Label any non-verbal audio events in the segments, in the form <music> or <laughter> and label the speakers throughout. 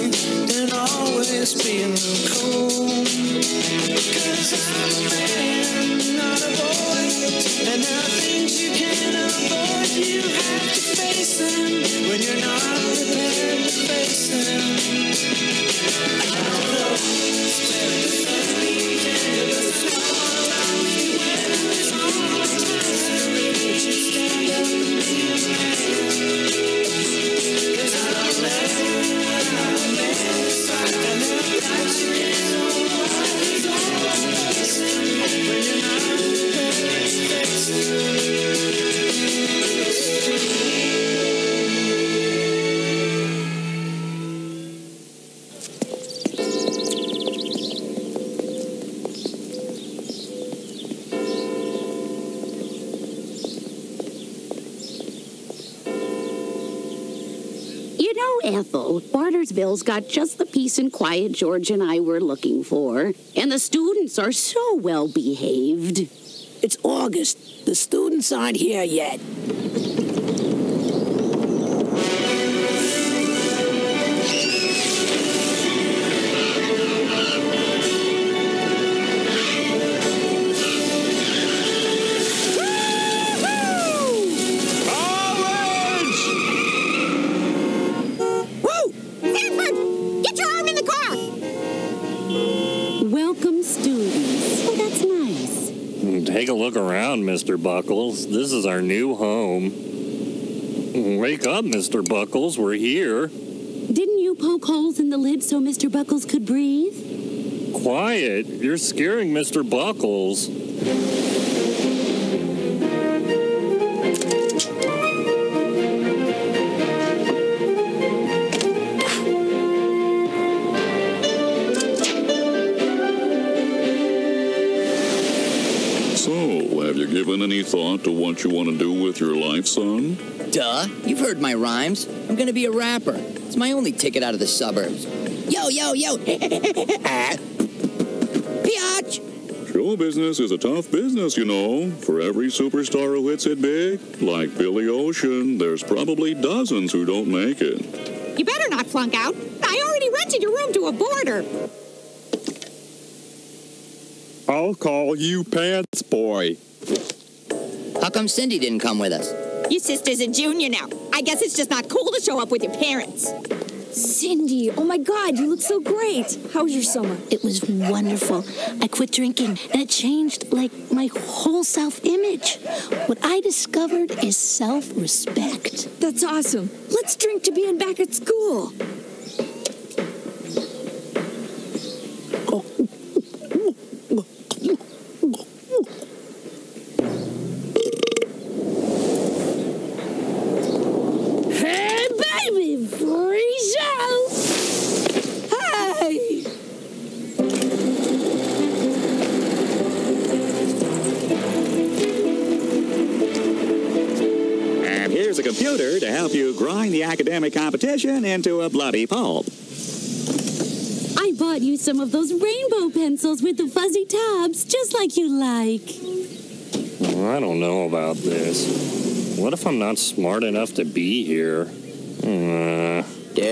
Speaker 1: and always being cool. Cause I'm
Speaker 2: Bartersville's got just the peace and quiet George and I were looking for. And the students are so well behaved.
Speaker 3: It's August. The students aren't here yet.
Speaker 4: Take a look around, Mr. Buckles. This is our new home. Wake up, Mr. Buckles. We're here.
Speaker 2: Didn't you poke holes in the lid so Mr. Buckles could breathe?
Speaker 4: Quiet. You're scaring Mr. Buckles.
Speaker 5: Any thought to what you want to do with your life, son?
Speaker 6: Duh. You've heard my rhymes. I'm gonna be a rapper. It's my only ticket out of the suburbs. Yo, yo, yo. <laughs> Piatch!
Speaker 5: Show business is a tough business, you know. For every superstar who hits it big, like Billy Ocean, there's probably dozens who don't make it.
Speaker 7: You better not flunk out. I already rented your room to a boarder.
Speaker 8: I'll call you Pants Boy.
Speaker 6: How come Cindy didn't come with us?
Speaker 7: Your sister's a junior now. I guess it's just not cool to show up with your parents.
Speaker 9: Cindy, oh my God, you look so great. How was your summer?
Speaker 10: It was wonderful. I quit drinking, and it changed like my whole self image. What I discovered is self respect.
Speaker 9: That's awesome. Let's drink to being back at school.
Speaker 11: Help you grind the academic competition into a bloody pulp.
Speaker 2: I bought you some of those rainbow pencils with the fuzzy tabs, just like you like.
Speaker 4: I don't know about this. What if I'm not smart enough to be here? Uh,
Speaker 6: Dude.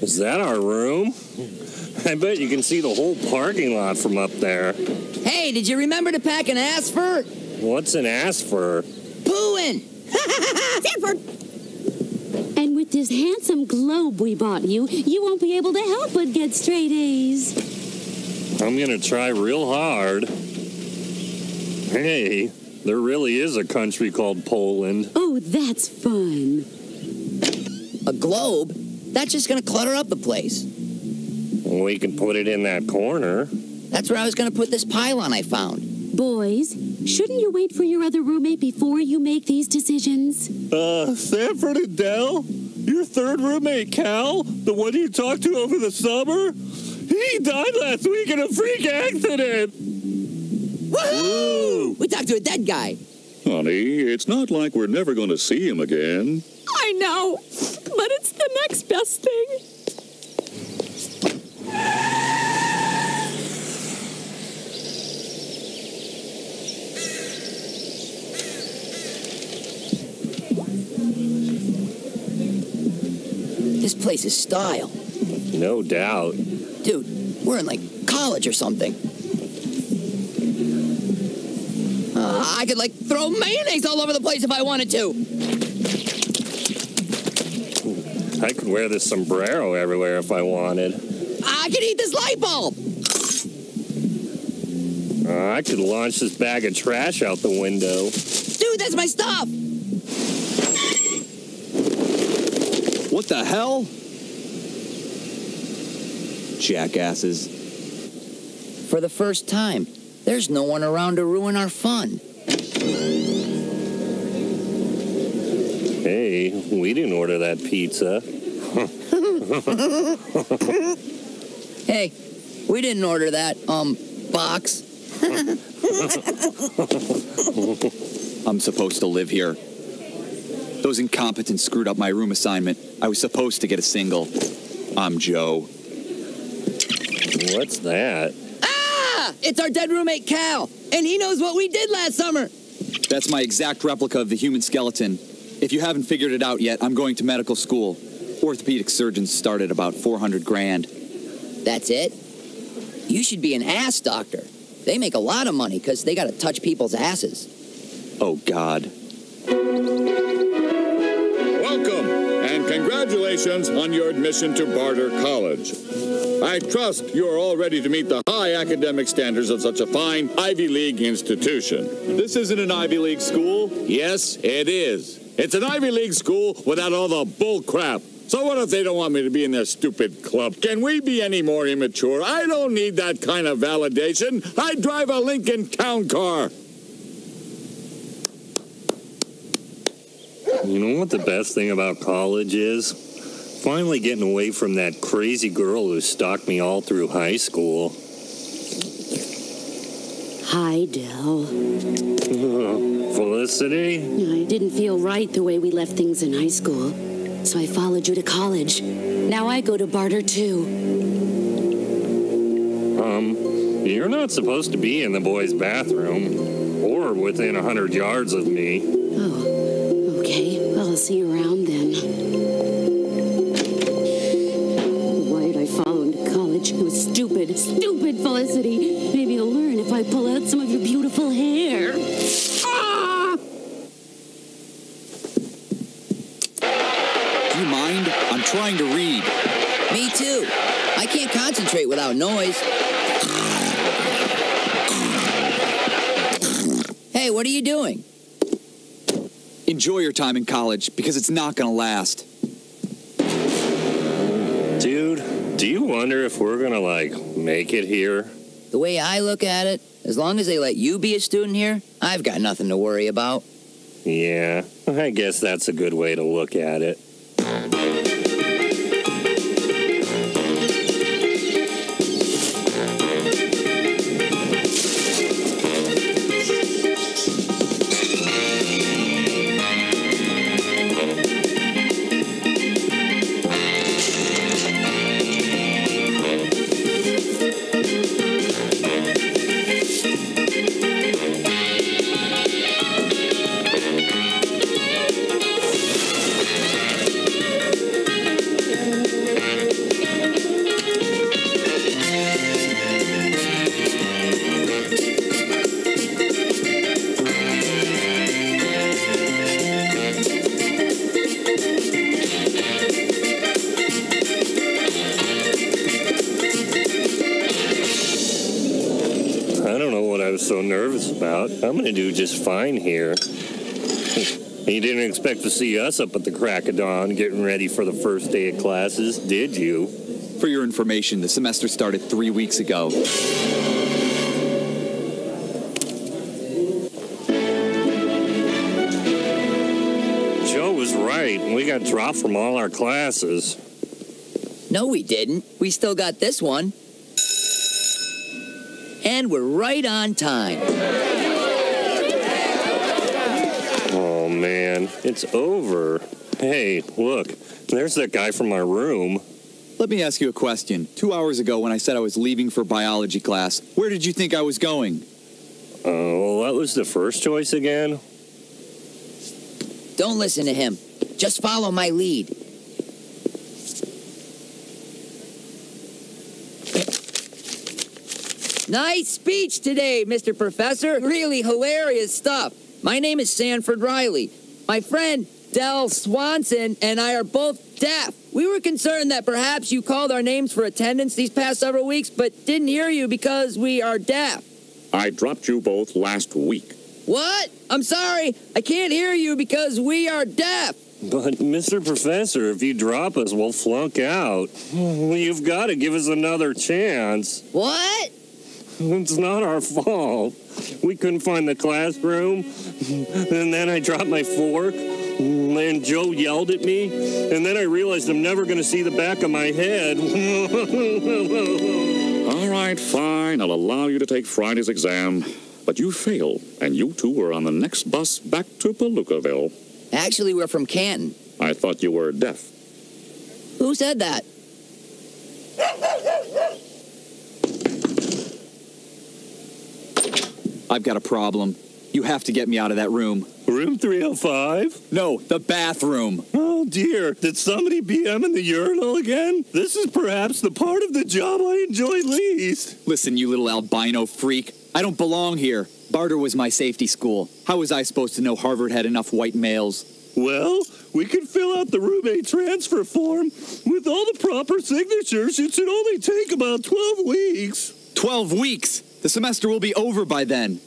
Speaker 4: is that our room? I bet you can see the whole parking lot from up there.
Speaker 6: Hey, did you remember to pack an ass fur?
Speaker 4: What's an ass for?
Speaker 6: Pooing!
Speaker 7: Sanford!
Speaker 2: And with this handsome globe we bought you, you won't be able to help but get straight A's.
Speaker 4: I'm gonna try real hard. Hey, there really is a country called Poland.
Speaker 2: Oh, that's fun.
Speaker 6: A globe? That's just gonna clutter up the place.
Speaker 4: We can put it in that corner.
Speaker 6: That's where I was gonna put this pylon I found.
Speaker 2: Boys, shouldn't you wait for your other roommate before you make these decisions?
Speaker 4: Uh, Sanford and Del? Your third roommate, Cal? The one you talked to over the summer? He died last week in a freak accident!
Speaker 6: Woohoo! We talked to a dead guy.
Speaker 5: Honey, it's not like we're never going to see him again.
Speaker 9: I know, but it's the next best thing.
Speaker 6: Place is style.
Speaker 4: No doubt.
Speaker 6: Dude, we're in like college or something. Uh, I could like throw mayonnaise all over the place if I wanted to.
Speaker 4: I could wear this sombrero everywhere if I wanted.
Speaker 6: I could eat this light bulb.
Speaker 4: Uh, I could launch this bag of trash out the window.
Speaker 6: Dude, that's my stuff.
Speaker 12: What the hell? Jackasses.
Speaker 6: For the first time, there's no one around to ruin our fun.
Speaker 4: Hey, we didn't order that pizza. <laughs>
Speaker 6: hey, we didn't order that, um, box. <laughs>
Speaker 12: I'm supposed to live here. Those incompetents screwed up my room assignment. I was supposed to get a single. I'm Joe.
Speaker 4: What's that?
Speaker 6: Ah! It's our dead roommate, Cal, and he knows what we did last summer.
Speaker 12: That's my exact replica of the human skeleton. If you haven't figured it out yet, I'm going to medical school. Orthopedic surgeons start at about 400 grand.
Speaker 6: That's it? You should be an ass doctor. They make a lot of money because they got to touch people's asses.
Speaker 12: Oh, God.
Speaker 5: Congratulations on your admission to Barter College. I trust you are all ready to meet the high academic standards of such a fine Ivy League institution.
Speaker 8: This isn't an Ivy League school.
Speaker 5: Yes, it is. It's an Ivy League school without all the bull crap. So what if they don't want me to be in their stupid club? Can we be any more immature? I don't need that kind of validation. I drive a Lincoln Town Car.
Speaker 4: You know what the best thing about college is? Finally getting away from that crazy girl who stalked me all through high school.
Speaker 2: Hi, Del. <laughs>
Speaker 4: Felicity?
Speaker 2: I didn't feel right the way we left things in high school, so I followed you to college. Now I go to Barter too.
Speaker 4: Um, you're not supposed to be in the boys' bathroom or within a hundred yards of me.
Speaker 2: Oh, okay. Well, I'll see you around then. Why did I follow him to college? It was stupid, stupid, Felicity. Maybe you'll learn if I pull out some of your beautiful hair. Ah!
Speaker 12: Do you mind? I'm trying to read.
Speaker 6: Me too. I can't concentrate without noise. Hey, what are you doing?
Speaker 12: Enjoy your time in college because it's not going to last.
Speaker 4: Dude, do you wonder if we're gonna, like, make it here?
Speaker 6: The way I look at it, as long as they let you be a student here, I've got nothing to worry about.
Speaker 4: Yeah, I guess that's a good way to look at it. So nervous about. I'm gonna do just fine here. You didn't expect to see us up at the crack of dawn getting ready for the first day of classes, did you?
Speaker 12: For your information, the semester started three weeks ago.
Speaker 4: Joe was right. We got dropped from all our classes.
Speaker 6: No, we didn't. We still got this one. And we're right on time.
Speaker 4: Oh man, it's over. Hey, look, there's that guy from my room.
Speaker 12: Let me ask you a question. Two hours ago, when I said I was leaving for biology class, where did you think I was going?
Speaker 4: Oh, well, that was the first choice again.
Speaker 6: Don't listen to him. Just follow my lead. Nice speech today, Mr. Professor. Really hilarious stuff. My name is Sanford Riley. My friend Del Swanson and I are both deaf. We were concerned that perhaps you called our names for attendance these past several weeks, but didn't hear you because we are deaf.
Speaker 5: I dropped you both last week.
Speaker 6: What? I'm sorry. I can't hear you because we are deaf.
Speaker 4: But, Mr. Professor, if you drop us, we'll flunk out. You've got to give us another chance.
Speaker 6: What?
Speaker 4: It's not our fault. We couldn't find the classroom, and then I dropped my fork, and Joe yelled at me, and then I realized I'm never going to see the back of my head. <laughs>
Speaker 5: All right, fine. I'll allow you to take Friday's exam. But you fail, and you two are on the next bus back to Palookaville.
Speaker 6: Actually, we're from Canton.
Speaker 5: I thought you were deaf.
Speaker 6: Who said that?
Speaker 12: I've got a problem. You have to get me out of that room.
Speaker 4: Room 305?
Speaker 12: No, the bathroom.
Speaker 4: Oh dear, did somebody BM in the urinal again? This is perhaps the part of the job I enjoy least.
Speaker 12: Listen, you little albino freak. I don't belong here. Barter was my safety school. How was I supposed to know Harvard had enough white males?
Speaker 4: Well, we could fill out the roommate transfer form. With all the proper signatures, it should only take about 12 weeks.
Speaker 12: 12 weeks? The semester will be over by then.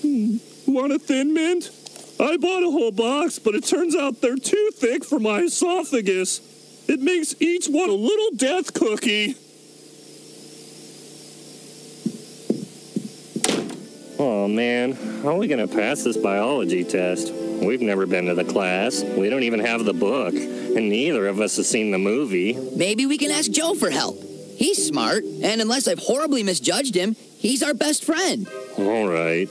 Speaker 4: Hmm. Want a thin mint? I bought a whole box, but it turns out they're too thick for my esophagus. It makes each one a little death cookie. Oh man, how are we gonna pass this biology test? We've never been to the class. We don't even have the book, and neither of us has seen the movie.
Speaker 6: Maybe we can ask Joe for help. He's smart, and unless I've horribly misjudged him, he's our best friend.
Speaker 4: All right,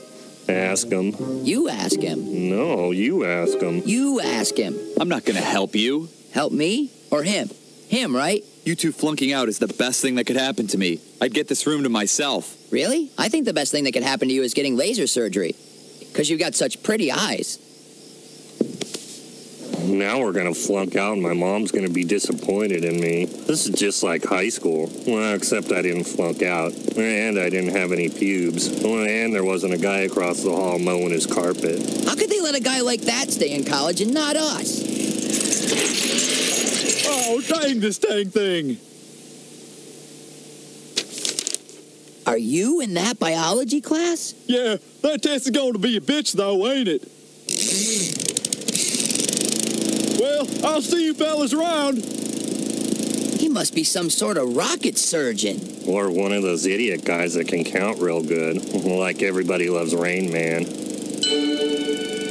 Speaker 4: ask him.
Speaker 6: You ask him.
Speaker 4: No, you ask him.
Speaker 6: You ask him.
Speaker 12: I'm not gonna help you.
Speaker 6: Help me or him? Him, right?
Speaker 12: You two flunking out is the best thing that could happen to me. I'd get this room to myself.
Speaker 6: Really? I think the best thing that could happen to you is getting laser surgery. Because you've got such pretty eyes.
Speaker 4: Now we're gonna flunk out, and my mom's gonna be disappointed in me. This is just like high school. Well, except I didn't flunk out, and I didn't have any pubes, and there wasn't a guy across the hall mowing his carpet.
Speaker 6: How could they let a guy like that stay in college and not us?
Speaker 8: Oh, dang this dang thing.
Speaker 6: Are you in that biology class?
Speaker 8: Yeah, that test is going to be a bitch, though, ain't it? Well, I'll see you fellas around.
Speaker 6: He must be some sort of rocket surgeon.
Speaker 4: Or one of those idiot guys that can count real good, <laughs> like everybody loves Rain Man.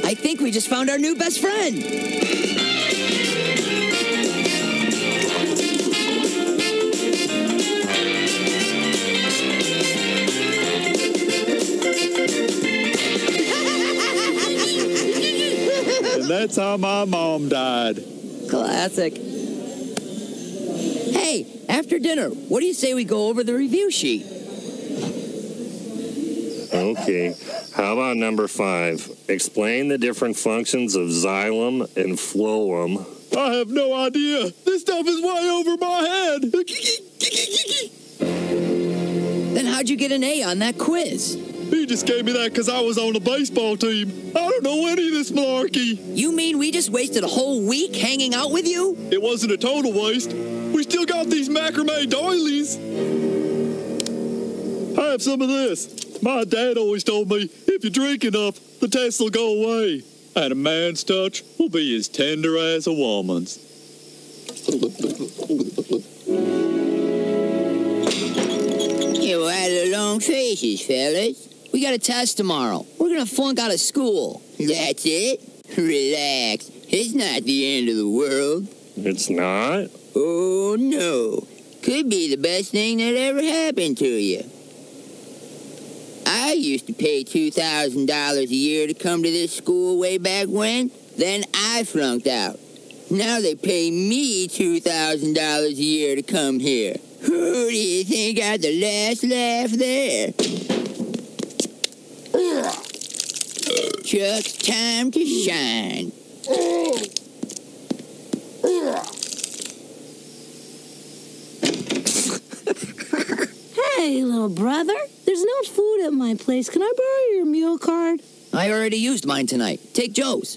Speaker 6: I think we just found our new best friend.
Speaker 8: That's how my mom died.
Speaker 6: Classic. Hey, after dinner, what do you say we go over the review sheet?
Speaker 4: Okay, how about number five? Explain the different functions of xylem and phloem.
Speaker 8: I have no idea. This stuff is way over my head.
Speaker 6: Then how'd you get an A on that quiz?
Speaker 8: He just gave me that because I was on the baseball team. I don't know any of this malarkey.
Speaker 6: You mean we just wasted a whole week hanging out with you?
Speaker 8: It wasn't a total waste. We still got these macrame doilies. I have some of this. My dad always told me if you drink enough, the test will go away. And a man's touch will be as tender as a woman's.
Speaker 6: You had a long faces, fellas. We got a test tomorrow. We're gonna flunk out of school. That's it? Relax. It's not the end of the world.
Speaker 4: It's not?
Speaker 6: Oh, no. Could be the best thing that ever happened to you. I used to pay $2,000 a year to come to this school way back when. Then I flunked out. Now they pay me $2,000 a year to come here. Who do you think got the last laugh there? Chuck's time to shine.
Speaker 3: Hey, little brother. There's no food at my place. Can I borrow your meal card?
Speaker 6: I already used mine tonight. Take Joe's.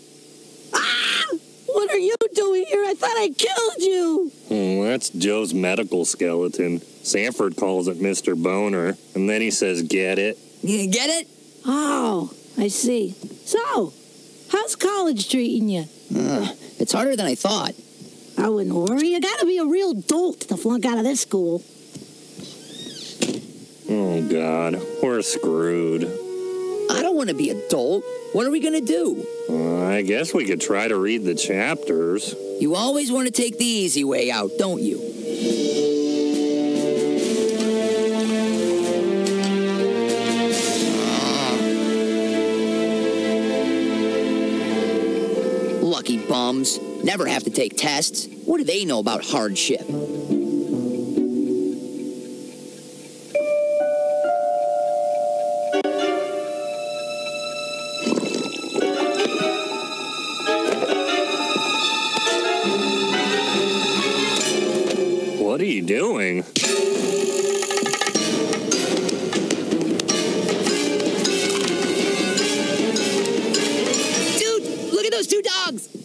Speaker 3: Ah! What are you doing here? I thought I killed you.
Speaker 4: Hmm, that's Joe's medical skeleton. Sanford calls it Mr. Boner, and then he says, Get it?
Speaker 6: You get it?
Speaker 3: Oh, I see. So, how's college treating you?
Speaker 6: Uh, it's harder than I thought.
Speaker 3: I wouldn't worry. You gotta be a real dolt to flunk out of this school.
Speaker 4: Oh, God. We're screwed.
Speaker 6: I don't want to be a dolt. What are we going to do?
Speaker 4: Uh, I guess we could try to read the chapters.
Speaker 6: You always want to take the easy way out, don't you? Bums. Never have to take tests. What do they know about hardship?
Speaker 4: What are you doing?
Speaker 6: Dude, look at those two dogs.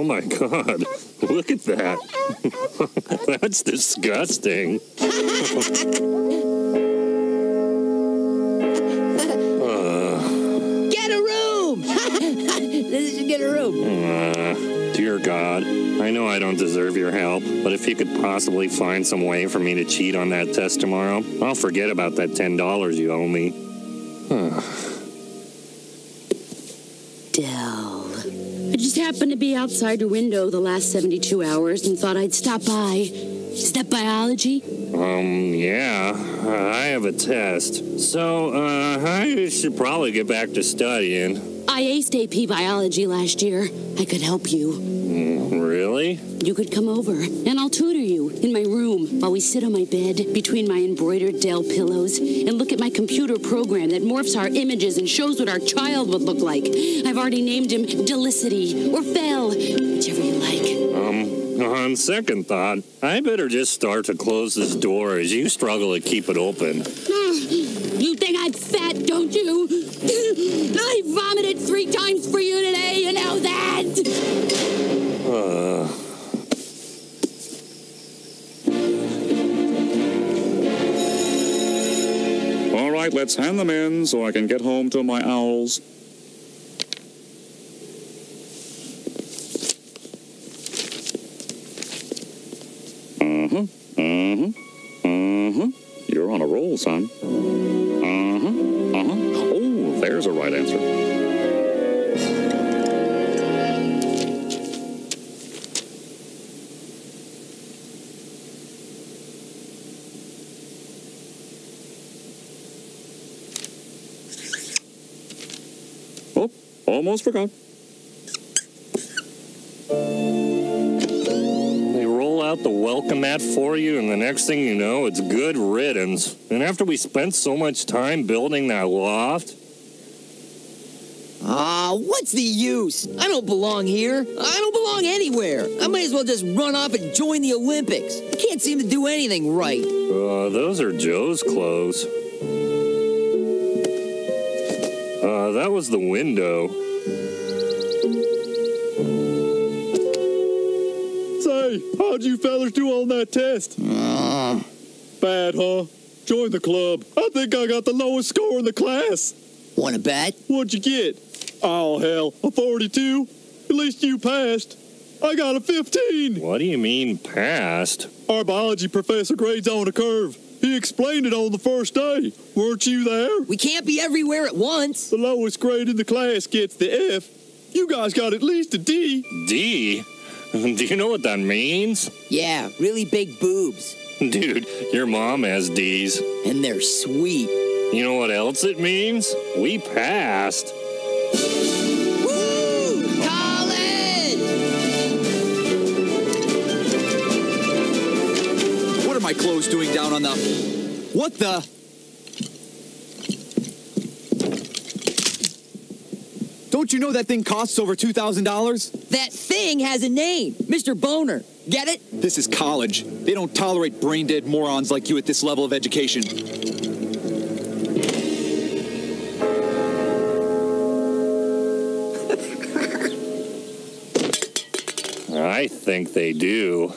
Speaker 4: Oh my god. Look at that. <laughs> That's disgusting. Uh, <laughs>
Speaker 6: Get a room. <laughs> this should get a room.
Speaker 4: uh, dear God, I know I don't deserve your help, but if you could possibly find some way for me to cheat on that test tomorrow, I'll forget about that $10 you owe me.
Speaker 2: Del. Happened to be outside your window the last 72 hours and thought I'd stop by. Is that biology?
Speaker 4: Um, yeah, uh, I have a test. So, uh, I should probably get back to studying.
Speaker 2: I aced AP biology last year. I could help you.
Speaker 4: Mm, Really?
Speaker 2: You could come over, and I'll tutor in my room while we sit on my bed between my embroidered Del pillows and look at my computer program that morphs our images and shows what our child would look like. I've already named him Delicity or Fell, whichever you like.
Speaker 4: Um, on second thought, I better just start to close this door as you struggle to keep it open. <sighs>
Speaker 2: You think I'm fat, don't you? <sighs> I vomited three times for you today, you know that?
Speaker 4: Uh,
Speaker 13: right, let's hand them in so I can get home to my owls. Uh-huh, uh-huh, uh-huh. You're on a roll, son. Uh-huh, uh-huh. Oh, there's a right answer. Almost forgot.
Speaker 4: they roll out the welcome mat for you, and the next thing you know, it's good riddance. And after we spent so much time building that loft,
Speaker 6: Ah, what's the use? I don't belong here. I don't belong anywhere. I might as well just run off and join the Olympics. I Can't seem to do anything right.
Speaker 4: uh, those are Joe's clothes. Uh, that was the window.
Speaker 8: Say, how'd you fellas do on that test? Ah. Bad, huh? Join the club. I think I got the lowest score in the class.
Speaker 6: Want to bet?
Speaker 8: What'd you get? Oh, hell, a 42? At least you passed. I got a 15.
Speaker 4: What do you mean, passed?
Speaker 8: Our biology professor grades on a curve. He explained it on the first day. Weren't you there?
Speaker 6: We can't be everywhere at once.
Speaker 8: The lowest grade in the class gets the F. You guys got at least a D.
Speaker 4: D? <laughs> Do you know what that means?
Speaker 6: Yeah, really big boobs.
Speaker 4: Dude, your mom has D's.
Speaker 6: And they're sweet.
Speaker 4: You know what else it means? We passed.
Speaker 6: Woo! College!
Speaker 12: What are my clothes doing down on the. What the? Don't you know that thing costs over $2,000?
Speaker 6: That thing has a name, Mr. Boner. Get it?
Speaker 12: This is college. They don't tolerate brain dead morons like you at this level of education.
Speaker 4: I think they do.